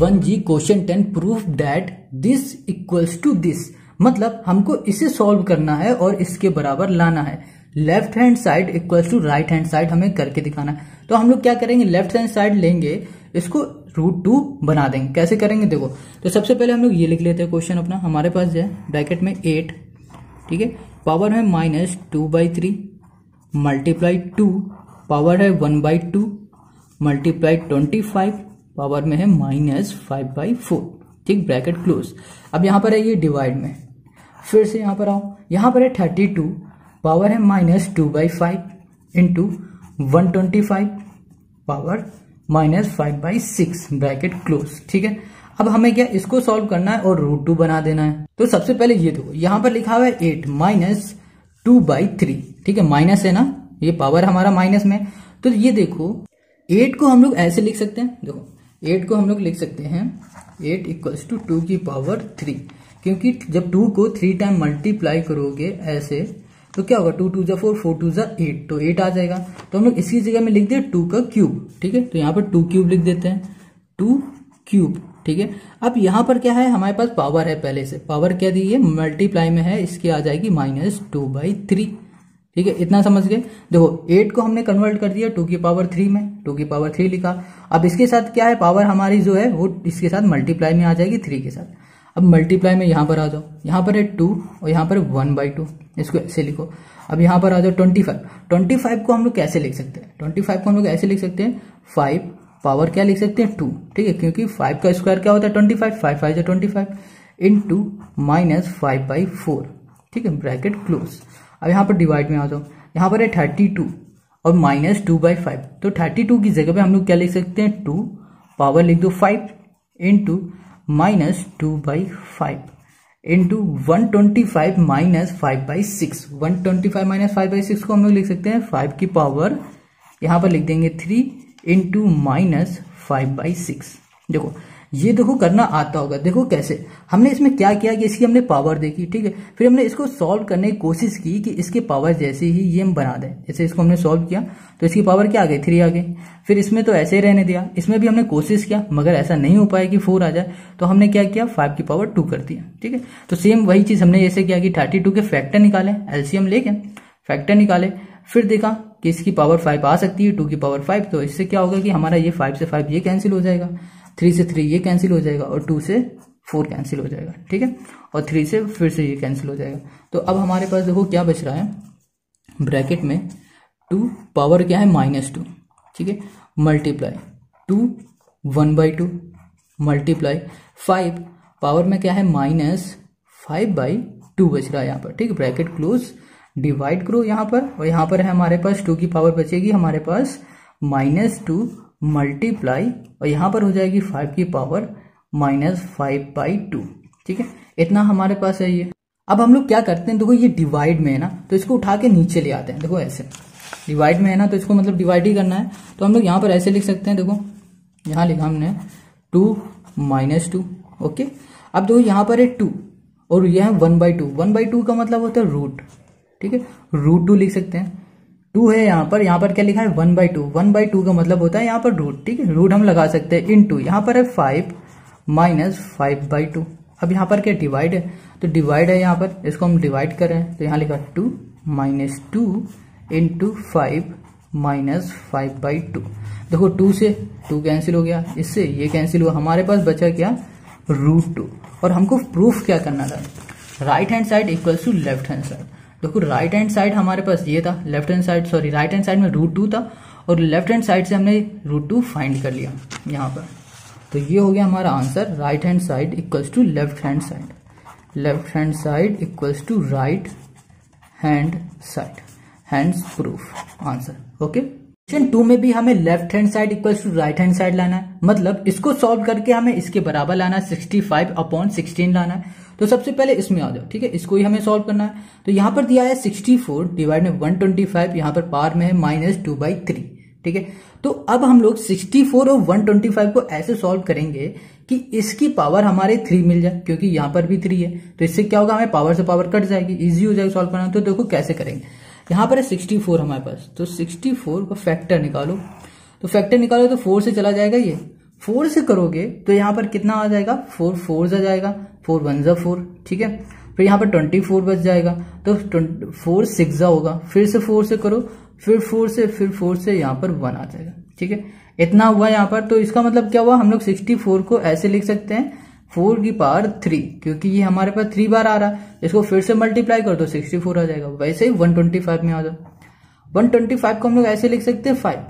One ji question ten proof that this equals to this मतलब हमको इसे solve करना है और इसके बराबर लाना है। Left hand side equals to right hand side हमें करके दिखाना है। तो हम लोग क्या करेंगे? लेफ़्ट हैंड साइड लेंगे। इसको रूट टू बना देंगे। कैसे करेंगे? देखो तो सबसे पहले हम लोग ये लिख लेते हैं क्वेश्चन अपना। हमारे पास है ब्रैकेट में एट ठीक है? पावर है minus two by three multiply two power है one by two multiply twenty five power में है माइनस फाइव बाई फोर। ठीक, ब्रैकेट क्लोज। अब यहाँ पर है ये डिवाइड में। फिर से यहाँ पर आओ। यहाँ पर है थर्टी टू, पावर है minus two by five into one twenty five, power minus five by six, bracket close. ठीक है? अब हमें क्या इसको सॉल्व करना है और रूट टू बना देना है। तो सबसे पहले ये देखो, यहाँ पर लिखा हुआ है eight minus two by three. ठीक है? माइनस है ना? ये पावर हमारा माइनस में। तो ये देखो, एट को हम लोग ऐसे लिख सकते हैं। देखो एट को हम लोग लिख सकते हैं, एट इक्वल्स टू टू की पावर थ्री। क्योंकि जब टू को थ्री टाइम मल्टीप्लाई करोगे ऐसे तो क्या होगा? टू टू जा फोर फोर, टू जा एट तो एट आ जाएगा। तो हम लोग इसी जगह में लिख दे टू का क्यूब, ठीक है? तो यहाँ पर टू क्यूब लिख देते हैं। टू क्यूब, ठीक है? अब यहाँ पर क्या है? हमारे पास पावर है पहले से। पावर क्या दी है? मल्टीप्लाई में है, इसकी आ जाएगी माइनस टू बाई थ्री। ठीक है, इतना समझ गए? देखो एट को हमने कन्वर्ट कर दिया टू की पावर थ्री में टू की पावर थ्री लिखा। अब इसके साथ क्या है? पावर हमारी जो है, वो इसके साथ मल्टीप्लाई में आ जाएगी थ्री के साथ। अब मल्टीप्लाई में यहाँ पर आ जाओ। यहाँ पर है टू और यहाँ पर वन बाई टू इसको ऐसे लिखो। अब यहाँ पर आ जाओ ट्वेंटी फाइव ट्वेंटी फाइव को हम लोग कैसे लिख सकते हैं? ट्वेंटी फाइव को हम लोग ऐसे लिख सकते हैं फाइव पावर क्या लिख सकते हैं? टू ठीक है, क्योंकि फाइव का स्क्वायर क्या होता है? ट्वेंटी फाइव फाइव फाइव जो twenty five in two minus five by four ठीक है ब्रैकेट क्लोज अब यहाँ पर डिवाइड में आ जाओ। यहाँ पर है थर्टी टू और माइनस टू बाई फाइव तो थर्टी टू की जगह पे हम लोग क्या लिख सकते हैं? टू पावर लिख दो five in two minus two by five into one twenty five minus five by six one twenty five minus five by six को हम लोग लिख सकते हैं? फाइव की पावर यहाँ पर लिख देंगे three into minus five by six देखो ये देखो करना आता होगा। देखो कैसे? हमने इसमें क्या किया कि इसकी हमने पावर देखी, ठीक है? फिर हमने इसको सॉल्व करने की कोशिश की कि इसके पावर जैसे ही ये हम बना दें। जैसे इसको हमने सॉल्व किया तो इसकी पावर क्या आ गई? थ्री आ गई। फिर इसमें तो ऐसे ही रहने दिया। इसमें भी हमने कोशिश किया, मगर ऐसा नहीं हो पाया कि फोर आ जाए। तो हमने क्या किया? फाइव की पावर टू कर दिया, ठीक है? तो सेम वही चीज़ हमने जैसे किया कि थर्टी टू के फैक्टर निकाले एलसीएम लेके फैक्टर निकाले। फिर देखा कि इसकी पावर फाइव आ सकती है टू की पावर फाइव तो इससे क्या होगा कि हमारा ये फाइव से फाइव ये कैंसिल हो जाएगा। थ्री से थ्री ये कैंसिल हो जाएगा और टू से फोर कैंसिल हो जाएगा, ठीक है? और थ्री से फिर से ये कैंसिल हो जाएगा। तो अब हमारे पास देखो क्या बच रहा है? ब्रैकेट में टू पावर क्या है? माइनस टू, ठीक है? Multiply two, one by two, multiply five, power में क्या है? माइनस फाइव बाई टू बच रहा है यहाँ पर, ठीक है? ब्रैकेट क्लोज, डिवाइड करो यहाँ पर, और यहाँ पर है हमारे पास टू की पावर बचेगी, हमारे पास माइनस टू मल्टीप्लाई और यहाँ पर हो जाएगी फाइव की power minus five by two ठीक है? इतना हमारे पास है ये। अब हम लोग क्या करते हैं? देखो ये डिवाइड में है ना तो इसको उठा के नीचे ले आते हैं। देखो ऐसे। डिवाइड में है ना तो इसको मतलब डिवाइड ही करना है। तो हम लोग यहाँ पर ऐसे लिख सकते हैं, देखो। यहाँ लिखा हमने टू माइनस टू ओके अब देखो यहाँ पर है टू और यह है one by two one by two का मतलब होता है रूट ठीक है? रूट टू लिख सकते हैं। टू है यहाँ पर यहाँ पर क्या लिखा है? One by two. One by two का मतलब होता है यहाँ पर रूट ठीक है? रूट हम लगा सकते हैं इन टू यहाँ पर है five minus five by two अब यहाँ पर क्या डिवाइड है? तो डिवाइड है यहाँ पर, इसको हम डिवाइड कर रहे हैं। तो यहाँ लिखा two minus two in two five minus five by two देखो टू से टू कैंसिल हो गया। इससे ये कैंसिल हुआ। हमारे पास बचा क्या? रूट टू और हमको प्रूफ क्या करना था? Right hand side equals to left hand side देखो राइट हैंड साइड हमारे पास ये था left hand side sorry right hand side में रूट टू था और लेफ़्ट हैंड साइड से हमने रूट टू फाइंड कर लिया यहाँ पर। तो ये हो गया हमारा answer right hand side equals to left hand side left hand side equals to right hand side hence proof answer okay question two में भी हमें left hand side equals to right hand side लाना है। मतलब इसको solve करके हमें इसके बराबर लाना है सिक्सटी फाइव अपॉन सिक्सटीन लाना है। तो सबसे पहले इसमें आ जाओ, ठीक है? इसको ही हमें सॉल्व करना है। तो यहाँ पर दिया है 64 डिवाइड में 125 यहाँ पर पार में है माइनस टू बाई थ्री ठीक है? तो अब हम लोग 64 और 125 को ऐसे सॉल्व करेंगे कि इसकी पावर हमारे थ्री मिल जाए, क्योंकि यहाँ पर भी थ्री है। तो इससे क्या होगा? हमें पावर से पावर कट जाएगी इजी हो जाएगी सॉल्व करना। तो देखो कैसे करेंगे। यहाँ पर है 64 हमारे पास। तो 64 का फैक्टर निकालो। तो फैक्टर निकालो तो फोर से चला जाएगा ये। फोर से करोगे तो यहाँ पर कितना आ जाएगा? फोर फोर जा जाएगा। फोर वन जा फोर ठीक है? फिर यहाँ पर ट्वेंटी फोर बच जाएगा। तो फोर सिक्स जा होगा। फिर से फोर से करो। फिर फोर से, फिर फोर से यहाँ पर वन आ जाएगा। ठीक है? इतना हुआ यहाँ पर। तो इसका मतलब क्या हुआ? हम लोग सिक्सटी फोर को ऐसे लिख सकते हैं। फोर की पावर थ्री, क्योंकि ये हमारे पास थ्री बार आ रहा है। इसको फिर से मल्टीप्लाई कर दो सिक्सटी फोर आ जाएगा। वैसे ही वन ट्वेंटी फाइव में आ जाओ। वन ट्वेंटी फाइव को हम लोग ऐसे लिख सकते हैं फाइव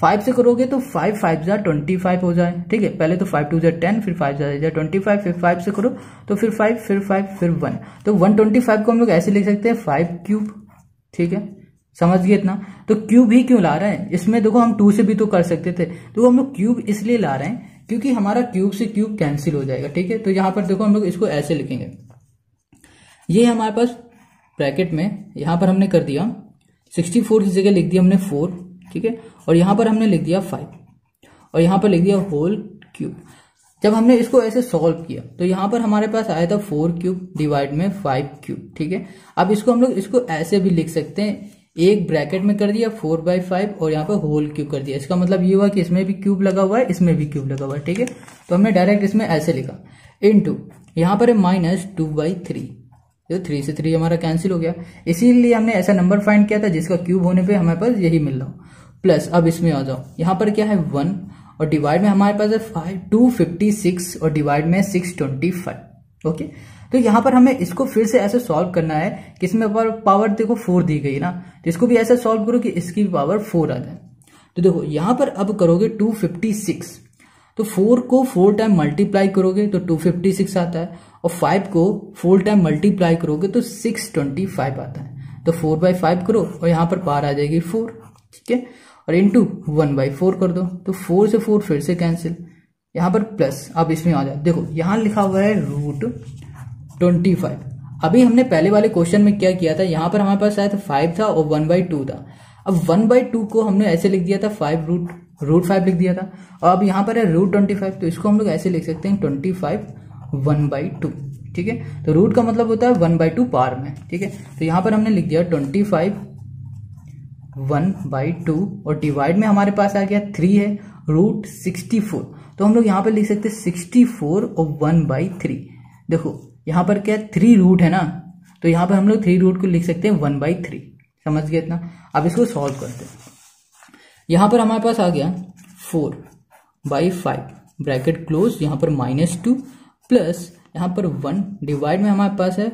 फाइव से करोगे तो फाइव फाइव जा ट्वेंटी फाइव हो जाए। ठीक है? पहले तो फाइव टू जा टेन फिर फाइव जा ट्वेंटी फाइव फिर फाइव से करो तो फिर फाइव फिर फाइव फिर वन तो वन ट्वेंटी फाइव को हम लोग ऐसे लिख सकते हैं फाइव क्यूब ठीक है? समझ गए इतना? तो क्यूब ही क्यों ला रहे हैं? इसमें देखो, हम टू से भी तो कर सकते थे। तो हम लोग क्यूब इसलिए ला रहे हैं क्योंकि हमारा क्यूब से क्यूब कैंसिल हो जाएगा, ठीक है? तो यहाँ पर देखो हम लोग इसको ऐसे लिखेंगे। ये हमारे पास ब्रैकेट में, यहाँ पर हमने कर दिया 64 की जगह लिख दिया हमने फोर, ठीक है? और यहाँ पर हमने लिख दिया फाइव, और यहाँ पर लिख दिया होल क्यूब। जब हमने इसको ऐसे सॉल्व किया तो यहाँ पर हमारे पास आया था फोर क्यूब डिवाइड में फाइव क्यूब, ठीक है? अब इसको हम लोग इसको ऐसे भी लिख सकते हैं एक ब्रैकेट में कर दिया फोर बाई फाइव और यहाँ पर होल क्यूब कर दिया। इसका मतलब ये हुआ कि इसमें भी क्यूब लगा हुआ है, इसमें भी क्यूब लगा हुआ है, ठीक है? तो हमने डायरेक्ट इसमें ऐसे लिखा। इन टू यहाँ पर है माइनस टू बाई थ्री तो थ्री से थ्री हमारा कैंसिल हो गया। इसीलिए हमने ऐसा नंबर फाइंड किया था जिसका क्यूब होने पे हमारे पास यही मिल रहा प्लस अब इसमें आ जाओ। यहाँ पर क्या है? वन और डिवाइड में हमारे पास है फाइव टू फिफ्टी सिक्स और डिवाइड में सिक्स ट्वेंटी फाइव ओके? तो यहाँ पर हमें इसको फिर से ऐसे सॉल्व करना है कि इसमें पावर देखो फोर दी गई ना तो इसको भी ऐसे सॉल्व करो कि इसकी भी पावर फोर आ जाए। तो देखो, यहाँ पर अब करोगे टू फिफ्टी सिक्स तो फोर को फोर टाइम मल्टीप्लाई करोगे तो टू फिफ्टी सिक्स आता है और फाइव को फोर टाइम मल्टीप्लाई करोगे तो सिक्स ट्वेंटी फाइव आता है। तो फोर बाई फाइव करो और यहाँ पर पार आ जाएगी फोर ठीक है? और इंटू वन बाई फोर कर दो। तो फोर से फोर फिर से कैंसिल यहाँ पर प्लस अब इसमें आ जाए। देखो, यहाँ लिखा हुआ है रूट ट्वेंटी फाइव अभी हमने पहले वाले क्वेश्चन में क्या किया था? यहाँ पर हमारे पास शायद फाइव था और वन बाई टू था। अब वन बाई टू को हमने ऐसे लिख दिया था फाइव रूट रूट फाइव लिख दिया था। और अब यहाँ पर है रूट ट्वेंटी फाइव तो इसको हम लोग ऐसे लिख सकते हैं twenty five one by two ठीक है? तो रूट का मतलब होता है वन बाई टू पार में। ठीक है? तो यहाँ पर हमने लिख दिया twenty five one by two और डिवाइड में हमारे पास आ गया थ्री है रूट सिक्सटी फोर तो हम लोग यहाँ पर लिख सकते सिक्सटी फोर और वन बाई थ्री देखो, यहाँ पर क्या थ्री रूट है ना? तो यहाँ पर हम लोग थ्री रूट को लिख सकते हैं वन बाई थ्री समझ गए इतना? अब इसको सॉल्व करते हैं। यहाँ पर हमारे पास आ गया four by five bracket close यहाँ पर माइनस टू प्लस यहाँ पर वन डिवाइड में हमारे पास है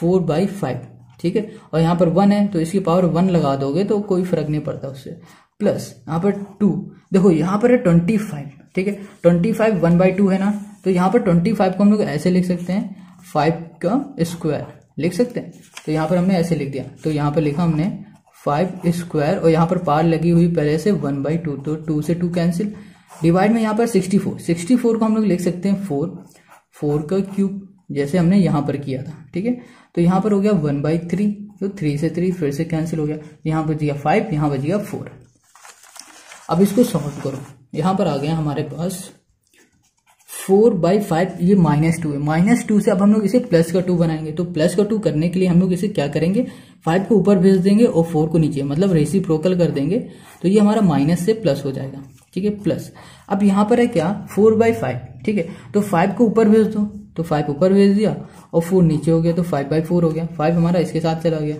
फोर बाई फाइव ठीक है? और यहाँ पर वन है तो इसकी पावर वन लगा दोगे तो कोई फ़र्क नहीं पड़ता उससे। प्लस, यहाँ पर टू देखो, यहाँ पर है ट्वेंटी फाइव ठीक है? Twenty five one by two है ना? तो यहाँ पर ट्वेंटी फाइव को हम लोग ऐसे लिख सकते हैं फाइव का स्क्वायर लिख सकते हैं? तो यहाँ पर हमने ऐसे लिख दिया। तो यहाँ पर लिखा हमने फाइव स्क्वायर और यहाँ पर पार लगी हुई पहले से वन बाई टू तो टू से टू कैंसिल डिवाइड में यहाँ पर सिक्सटी फोर सिक्सटी फोर को हम लोग लिख सकते हैं फोर फोर का क्यूब जैसे हमने यहाँ पर किया था, ठीक है? तो यहाँ पर हो गया वन बाई थ्री तो थ्री से थ्री फिर से कैंसिल हो गया। यहाँ बच गया फाइव यहाँ बच गया फोर अब इसको सॉल्व करो। यहाँ पर आ गया हमारे पास फोर बाई फाइव ये माइनस टू है। माइनस टू से अब हम लोग इसे प्लस का टू बनाएँगे। तो प्लस का टू करने के लिए हम लोग इसे क्या करेंगे? फाइव को ऊपर भेज देंगे और फोर को नीचे मतलब रेसी प्रोकल कर देंगे। तो ये हमारा माइनस से प्लस हो जाएगा। ठीक है? प्लस अब यहाँ पर है क्या? फोर बाई फाइव ठीक है? तो फाइव को ऊपर भेज दो। तो फाइव ऊपर भेज दिया और फोर नीचे हो गया। तो फाइव बाई फोर हो गया। फाइव हमारा इसके साथ चला गया।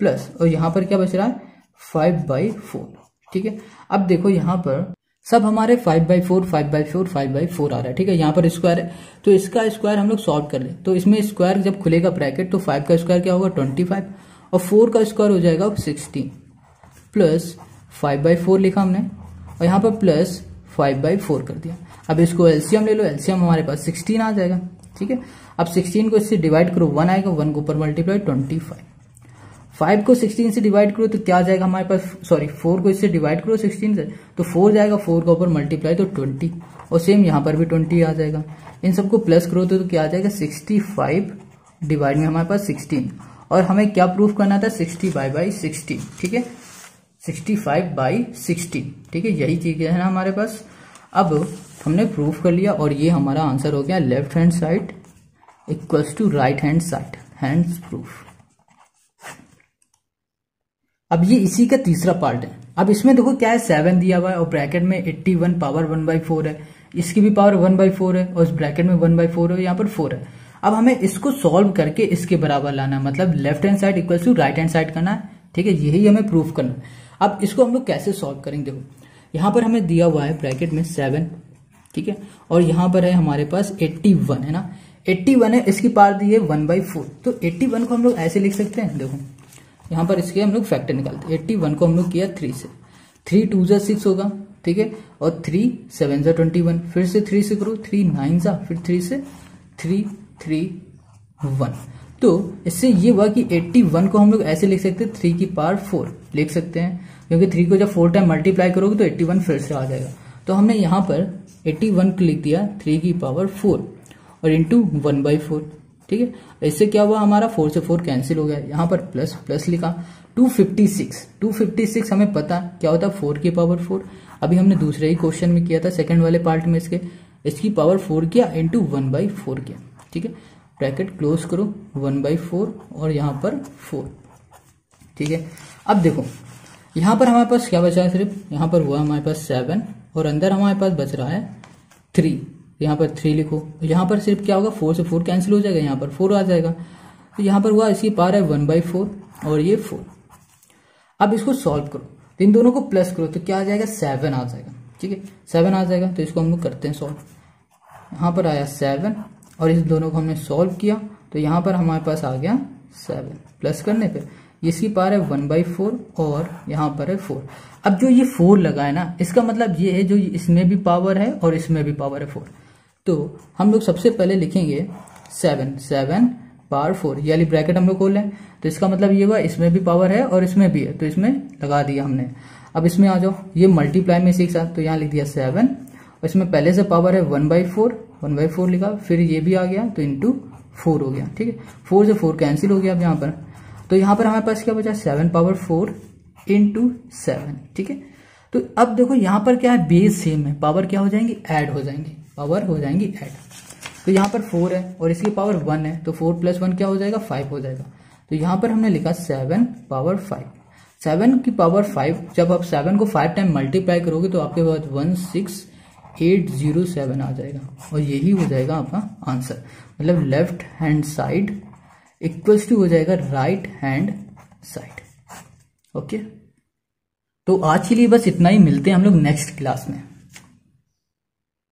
प्लस और यहाँ पर क्या बच रहा है? फाइव बाई फोर ठीक है? अब देखो यहाँ पर सब हमारे five by four five by four five by four आ रहा है, ठीक है? यहाँ पर स्क्वायर है। तो इसका स्क्वायर हम लोग सॉल्व कर ले। तो इसमें स्क्वायर जब खुलेगा ब्रैकेट तो फाइव का स्क्वायर क्या होगा? ट्वेंटी फाइव और फोर का स्क्वायर हो जाएगा sixteen plus five by four लिखा हमने। और यहाँ पर प्लस फाइव बाई फोर कर दिया। अब इसको एलसीएम ले लो। एलसीएम हमारे पास सिक्सटीन आ जाएगा, ठीक है? अब सिक्सटीन को इससे डिवाइड करो। वन आएगा वन को ऊपर मल्टीप्लाई ट्वेंटी फाइव फाइव को सिक्सटीन से डिवाइड करो तो क्या जाएगा हमारे पास? सॉरी फोर को इससे डिवाइड करो सिक्सटीन से तो फोर जाएगा फोर का ऊपर मल्टीप्लाई तो ट्वेंटी और सेम यहाँ पर भी ट्वेंटी आ जाएगा। इन सबको प्लस करो तो, तो क्या आ जाएगा? सिक्सटी फाइव डिवाइड में हमारे पास सिक्सटीन और हमें क्या प्रूफ करना था? सिक्सटी बाई बाई सिक्सटीन ठीक है? सिक्सटी फाइव बाई सिक्सटीन ठीक है? यही चीज़ है ना हमारे पास। अब हमने प्रूफ कर लिया और ये हमारा आंसर हो गया left hand side equals to right hand side hence proof. अब ये इसी का तीसरा पार्ट है। अब इसमें देखो क्या है? सेवन दिया हुआ है और ब्रैकेट में eighty one power one by four है। इसकी भी पावर वन बाई फोर है और इस ब्रैकेट में वन बाई फोर है यहाँ पर फोर है। अब हमें इसको सॉल्व करके इसके बराबर लाना है। मतलब left hand side equal to right hand side करना है। ठीक है? यही हमें प्रूफ करना है। अब इसको हम लोग कैसे सॉल्व करेंगे? देखो, यहाँ पर हमें दिया हुआ है ब्रैकेट में सेवन ठीक है? और यहाँ पर है हमारे पास एट्टी वन है ना? एट्टी वन है, इसकी पार दी है वन बाई फोर तो एट्टी वन को हम लोग ऐसे लिख सकते हैं? देखो यहाँ पर इसके हम लोग फैक्टर निकालते हैं। एट्टी वन को हम लोग किया थ्री से। थ्री टू जा सिक्स होगा, ठीक है? और थ्री सेवन जा ट्वेंटी वन फिर से थ्री से करो थ्री नाइन जा, फिर थ्री से थ्री थ्री वन तो इससे ये हुआ कि 81 को हम लोग ऐसे लिख सकते हैं थ्री की पावर फोर लिख सकते हैं। क्योंकि थ्री को जब फोर टाइम मल्टीप्लाई करोगे तो 81 फिर से आ जाएगा। तो हमने यहाँ पर 81 को लिख दिया थ्री की पावर फोर और इंटू वन बाई फोर ठीक है? इससे क्या हुआ? हमारा फोर से फोर कैंसिल हो गया। यहाँ पर प्लस प्लस लिखा। 256 256 हमें पता क्या होता? है फोर की पावर फोर अभी हमने दूसरे ही क्वेश्चन में किया था सेकंड वाले पार्ट में इसके। इसकी पावर फोर किया इंटू वन बाई फोर किया। ठीक है? ब्रैकेट क्लोज करो वन बाई फोर और यहाँ पर फोर ठीक है? अब देखो, यहाँ पर हमारे पास क्या बचा है सिर्फ़? यहाँ पर हुआ हमारे पास सेवन और अंदर हमारे पास बच रहा है थ्री यहाँ पर थ्री लिखो। यहाँ पर सिर्फ़ क्या होगा? फोर से फोर कैंसिल हो जाएगा, यहाँ पर फोर आ जाएगा। तो यहाँ पर हुआ, इसकी पार है वन बाई फोर और ये फोर अब इसको सॉल्व करो। तो इन दोनों को प्लस करो तो क्या आ जाएगा? सेवन आ जाएगा। ठीक है? सेवन आ जाएगा तो इसको हम लोग करते हैं सॉल्व यहाँ पर आया सेवन और इस दोनों को हमने सॉल्व किया तो यहाँ पर हमारे पास आ गया सेवन प्लस करने पर इसकी पार है वन बाई फोर और यहाँ पर है फोर अब जो ये फोर लगा है ना, इसका मतलब ये है जो इसमें भी पावर है और इसमें भी पावर है फोर तो हम लोग सबसे पहले लिखेंगे सेवन सेवन पावर फोर ये वाली ब्रैकेट हम लोग खोल लें। तो इसका मतलब ये हुआ, इसमें भी पावर है और इसमें भी है। तो इसमें लगा दिया हमने। अब इसमें आ जाओ। ये मल्टीप्लाई में सीख साथ तो यहाँ लिख दिया सेवन और इसमें पहले से पावर है one by four one by four लिखा। फिर ये भी आ गया तो इंटू फोर हो गया। ठीक है? फोर से फोर कैंसिल हो गया अब यहाँ पर। तो यहाँ पर हमारे पास क्या बचा? Seven power four into seven ठीक है? तो अब देखो, यहाँ पर क्या है? बेस सेम है। पावर क्या हो जाएँगी? ऐड हो जाएँगी। पावर हो जाएँगी ऐड तो यहाँ पर फोर है और इसकी पावर वन है तो फोर प्लस वन क्या हो जाएगा? फाइव हो जाएगा। तो यहाँ पर हमने लिखा सेवन पावर फाइव। सेवन की पावर फाइव, जब आप सेवन को फाइव टाइम मल्टीप्लाई करोगे तो आपके पास one six eight zero seven आ जाएगा। और यही हो जाएगा आपका आंसर। मतलब left hand side equals to हो जाएगा राइट हैंड साइड। ओके? तो आज के लिए बस इतना ही, मिलते हैं हम लोग नेक्स्ट क्लास में।